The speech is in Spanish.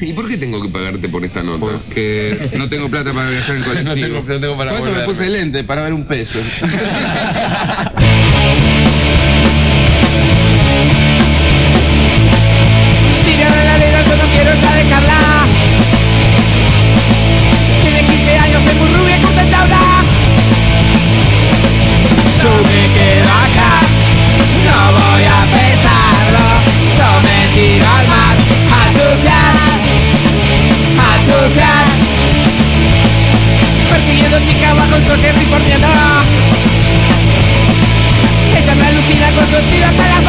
¿Y por qué tengo que pagarte por esta nota? Porque no tengo plata para viajar en colectivo. no tengo, no tengo para por eso me puse lente, para ver un peso. Tiraron la letra, yo no quiero ya dejarla. Tiene 15 años, es muy rubia, contenta ahora. Yo me quedo acá, no. mucho californiana. Ella me con su estilo hasta las